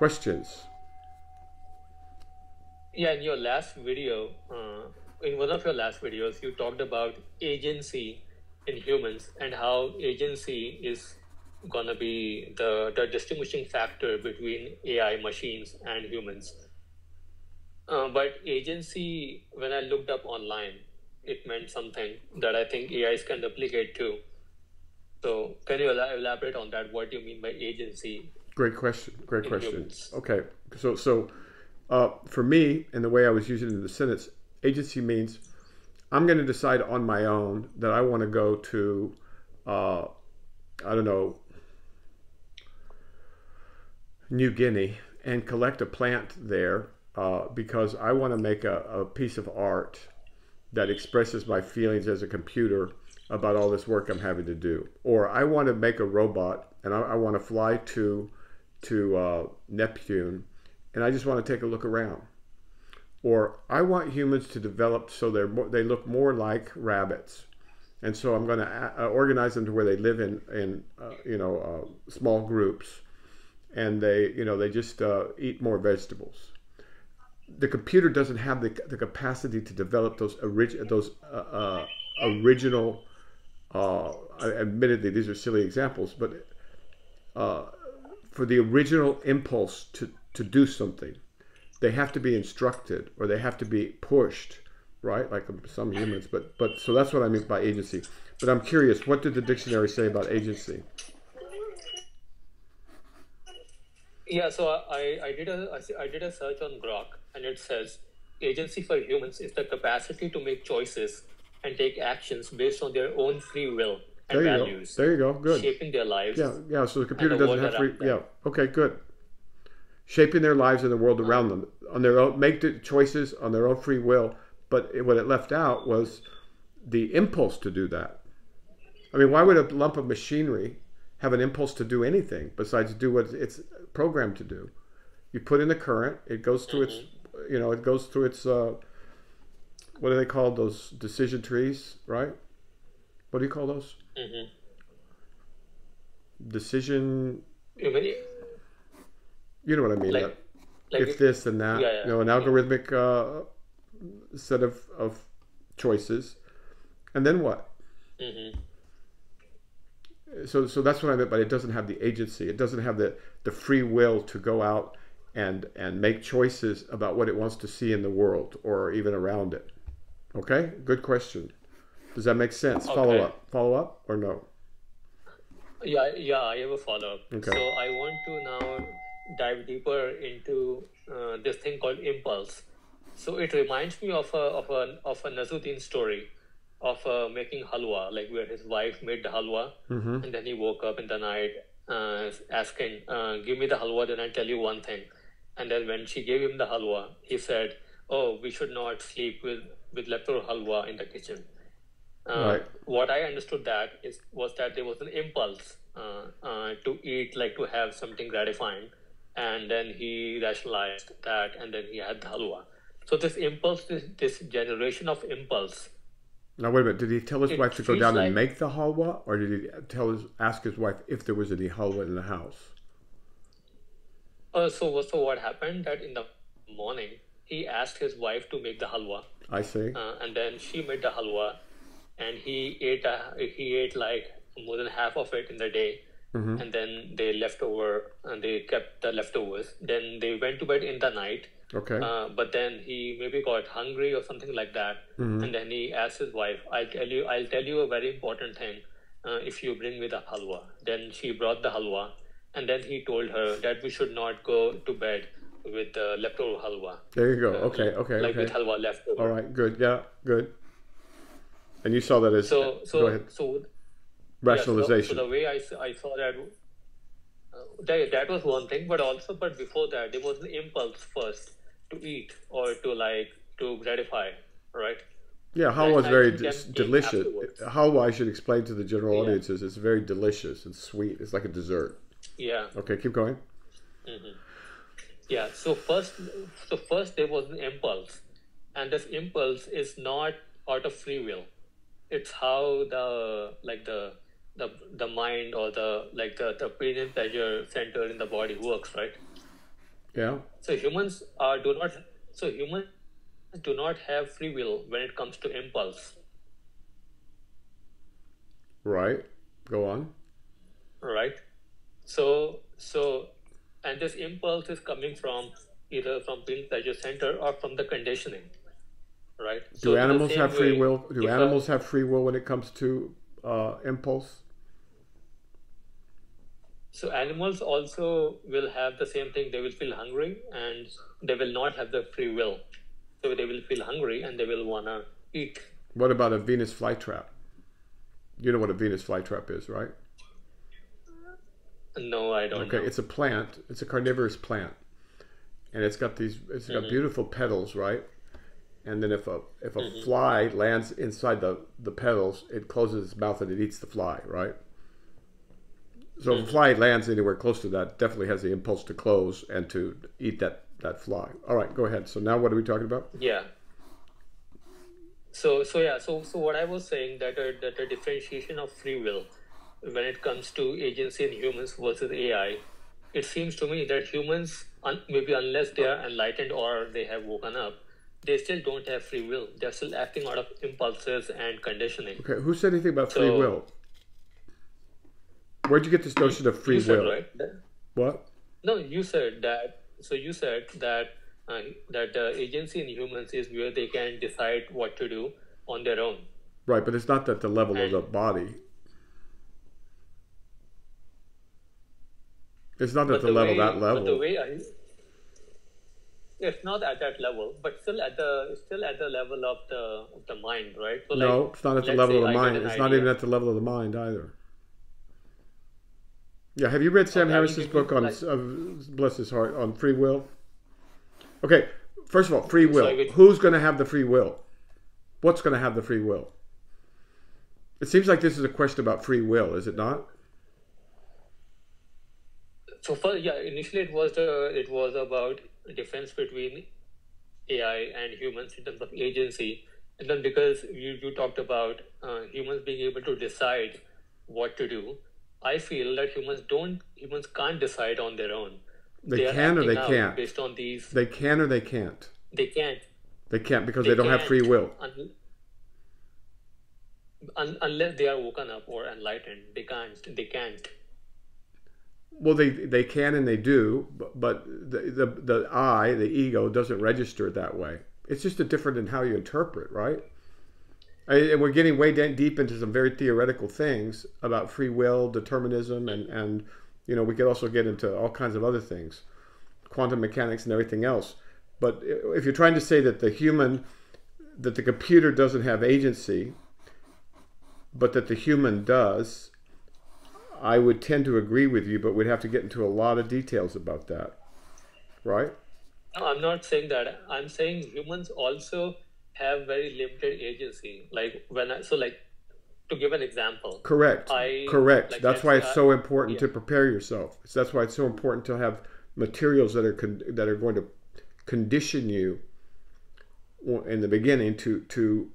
Questions? Yeah, in your last video, uh, in one of your last videos, you talked about agency in humans and how agency is gonna be the, the distinguishing factor between AI machines and humans. Uh, but agency, when I looked up online, it meant something that I think AIs can replicate too. So, can you elaborate on that? What do you mean by agency? Great question. Great question. Okay, so so uh, for me, and the way I was using it in the sentence, agency means I'm going to decide on my own that I want to go to, uh, I don't know, New Guinea and collect a plant there uh, because I want to make a, a, piece of art that expresses my feelings as a computer about all this work I'm having to do. Or I want to make a robot and I, I want to fly to to uh, Neptune and I just want to take a look around. Or I want humans to develop so they they look more like rabbits, and so I'm going to uh, organize them to where they live in in uh, you know uh, small groups, and they you know they just uh, eat more vegetables. The computer doesn't have the, the capacity to develop those orig- those uh, uh, original. admittedly, these are silly examples, but for the original impulse to to do something. They have to be instructed or they have to be pushed, right? Like some humans, but but so that's what I mean by agency. But I'm curious, what did the dictionary say about agency? Yeah, so I, I did a I did a search on Grok, and it says agency for humans is the capacity to make choices and take actions based on their own free will there you values. Go. There you go. Good. Shaping their lives. Yeah, yeah. So the computer the doesn't have free. Yeah. Okay. Good shaping their lives and the world around them on their own, make the choices on their own free will. But what it left out was the impulse to do that. I mean, why would a lump of machinery have an impulse to do anything besides do what it's programmed to do? You put in the current, it goes through its, you know, it goes through its, uh, what are they called? Those decision trees, right? What do you call those? Mm-hmm. Decision. You know what I mean? Like, like if this and that, yeah, yeah, you know, an algorithmic uh, set of, of choices, and then what? Mm-hmm. So, so that's what I meant. But it doesn't have the agency. It doesn't have the the free will to go out and and make choices about what it wants to see in the world or even around it. Okay, good question. Does that make sense? Okay. Follow up. Follow up or no? Yeah, yeah, I have a follow up. Okay. So I want to now dive deeper into uh, this thing called impulse. So it reminds me of a of a of a Nasruddin story of uh, making halwa, like where his wife made the halwa, mm-hmm. and then he woke up in the night uh, asking, uh, "Give me the halwa, then I'll tell you one thing." And then when she gave him the halwa, he said, "Oh, we should not sleep with with leftover halwa in the kitchen." Uh, right. What I understood that is was that there was an impulse uh, to eat, like to have something gratifying and then he rationalized that, and then he had the halwa. So this impulse, this, this generation of impulse. Now wait a minute. Did he tell his wife to go down like, and make the halwa, or did he tell his ask his wife if there was any halwa in the house? Uh, so so what happened that in the morning he asked his wife to make the halwa. I see. Uh, and then she made the halwa, and he ate a, he ate like more than half of it in the day mm-hmm. and then they left over and they kept the leftovers. Then they went to bed in the night. Okay. Uh, but then he maybe got hungry or something like that, mm-hmm. and then he asked his wife, "I'll tell you, I'll tell you a very important thing. Uh, if you bring me the halwa." Then she brought the halwa, and then he told her that we should not go to bed with the leftover halwa. There you go. Uh, okay. Okay. Like okay. with halwa leftover. All right. Good. Yeah. Good. And you saw that as so. So. So rationalization. so, so, the way I, I saw that, uh, that, that was one thing, but also, but before that, there was an impulse first to eat or to like to gratify, right? Yeah, halwa is very delicious. Halwa, I should explain to the general yeah. audiences, it's very delicious and sweet. It's like a dessert. Yeah. Okay, keep going. Mm-hmm. Yeah. So first, so first there was an impulse, and this impulse is not out of free will. It's how the like the the the mind or the like the the pain and pleasure center in the body works, right? Yeah. So humans are do not. So humans do not have free will when it comes to impulse. Right. Go on. Right. So so, and this impulse is coming from either from being pleasure center or from the conditioning. Right. Do so animals have free way, will? Do animals a, have free will when it comes to uh, impulse? So animals also will have the same thing. They will feel hungry and they will not have the free will. So they will feel hungry and they will wanna eat. What about a Venus flytrap? You know what a Venus flytrap is, right? No, I don't. Okay, know. it's a plant. It's a carnivorous plant, and it's got these. It's got mm-hmm. beautiful petals, right? And then if a if a mm-hmm. fly lands inside the the petals, it closes its mouth and it eats the fly, right? So if a fly lands anywhere close to that, definitely has the impulse to close and to eat that that fly. All right, go ahead. So now what are we talking about? Yeah. So so yeah so so what I was saying that a, that a differentiation of free will when it comes to agency in humans versus AI, it seems to me that humans un- maybe unless they are enlightened or they have woken up, they still don't have free will. They're still acting out of impulses and conditioning. Okay, who said anything about free so, will? Where'd you get this notion of free will? right? what? No, you said that. So you said that uh, that uh, agency in humans is where they can decide what to do on their own. Right, but it's not at the level and, of the body. It's not at the, the, level way, that level. the way I, it's not at that level, but still at the still at the level of the of the mind, right? So no, like, it's not at the level of the mind. It's idea. not even at the level of the mind either. Yeah, have you read Sam okay, Harris's book on like, uh, bless his heart on free will? Okay, first of all, free will. So Who's going to have the free will? What's going to have the free will? It seems like this is a question about free will, is it not? So first yeah, initially it was the it was about difference between AI and humans in terms of agency, and then because you, you talked about uh, humans being able to decide what to do I feel that humans don't humans can't decide on their own. They, they can or they can't. Based on these, they can or they can't. They can't. They can't because they, they don't have free will. Un- un- unless they are woken up or enlightened, they can't. They can't. Well, they they can and they do, but, the, the the I, the ego, doesn't register it that way. It's just a different in how you interpret, right? and we're getting way deep into some very theoretical things about free will, determinism, and and you know we could also get into all kinds of other things, quantum mechanics and everything else. But if you're trying to say that the human, that the computer doesn't have agency, but that the human does, I would tend to agree with you, but we'd have to get into a lot of details about that, right? No, I'm not saying that. I'm saying humans also have very limited agency. Like when I so like to give an example. Correct. I, Correct. Like that's why it's so important yeah. to prepare yourself. That's why it's so important to have materials that are con- that are going to condition you in the beginning to to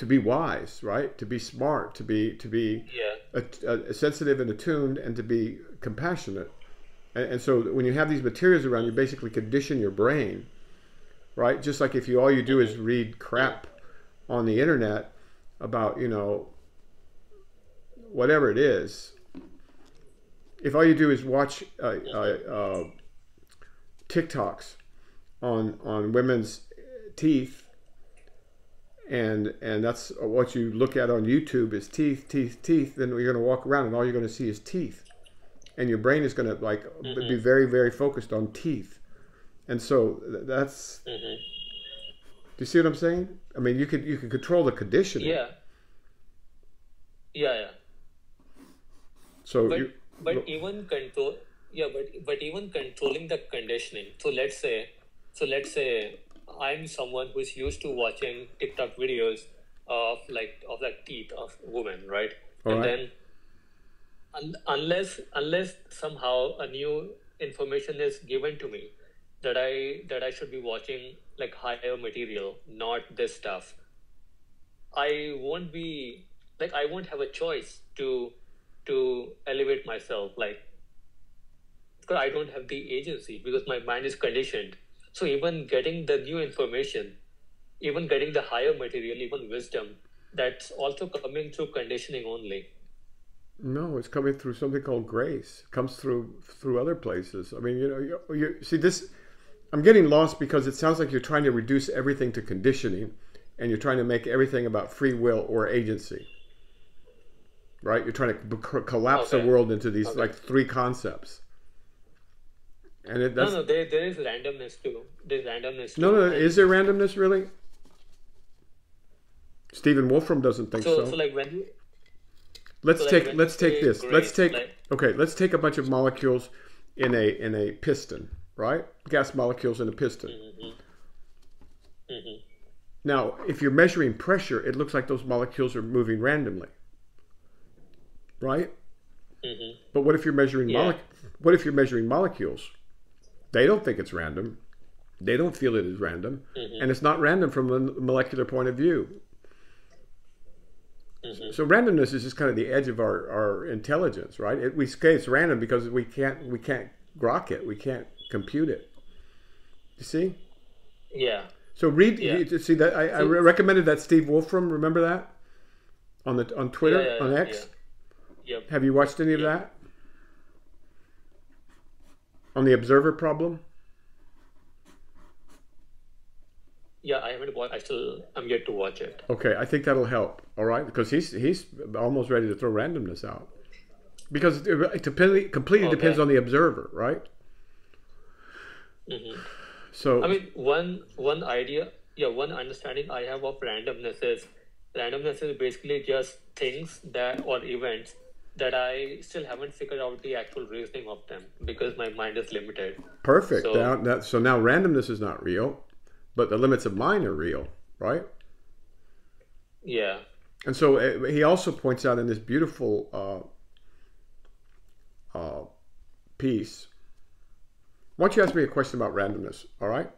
to be wise, right? To be smart, to be to be yeah. a, a sensitive and attuned, and to be compassionate. And, and so when you have these materials around, you basically condition your brain right? Just like if you all you do is read crap on the internet about you know whatever it is. If all you do is watch uh, uh, uh, TikToks on on women's teeth, and and that's what you look at on YouTube is teeth, teeth, teeth, then you're going to walk around and all you're going to see is teeth, and your brain is going to like mm-hmm. be very very focused on teeth and so that's. Mm-hmm. Do you see what I'm saying? I mean, you could you could control the conditioning. Yeah. Yeah, yeah. So but, you, but even control yeah but but even controlling the conditioning so let's say so let's say i'm someone who's used to watching tiktok videos of like of like teeth of women right All and right. then un- unless unless somehow a new information is given to me that I that I should be watching like higher material, not this stuff. I won't be like I won't have a choice to to elevate myself. Like because I don't have the agency because my mind is conditioned. So even getting the new information, even getting the higher material, even wisdom, that's also coming through conditioning only. No, it's coming through something called grace. It comes through through other places. I mean, you know, you, you see this. I'm getting lost because it sounds like you're trying to reduce everything to conditioning, and you're trying to make everything about free will or agency. Right? You're trying to collapse okay. the world into these okay. like three concepts. And it, that's, no, no, there, there is randomness too. There's randomness. Too. No, no, is there randomness really? Stephen Wolfram doesn't think so. So, so like when let's so take like let's take this. let's take like, okay. Let's take a bunch of molecules in a in a piston, right? Gas molecules in a piston. Mm-hmm. Mm-hmm. Now, if you're measuring pressure, it looks like those molecules are moving randomly, right? Mm-hmm. But what if you're measuring yeah. What if you're measuring molecules? They don't think it's random. They don't feel it is random, mm-hmm. and it's not random from a molecular point of view. Mm-hmm. So randomness is just kind of the edge of our, our intelligence, right? It, we say it's random because we can't we can't grok it, we can't compute it. You see? Yeah. So read. Yeah. see that I, I, recommended that Steve Wolfram. Remember that on the on Twitter yeah, yeah, on X. Yep. Have you watched any of that? On the observer problem. Yeah, I haven't watched. I still, I'm yet to watch it. Okay, I think that'll help. All right, because he's he's almost ready to throw randomness out, because it completely completely okay. depends on the observer, right? Mm-hmm. So I mean, one one idea, yeah, one understanding I have of randomness is randomness is basically just things that or events that I still haven't figured out the actual reasoning of them because my mind is limited. Perfect. So, now, that, so now randomness is not real but the limits of mind are real, right? Yeah. And so uh, he also points out in this beautiful uh, uh, piece. Why don't you ask me a question about randomness? All right.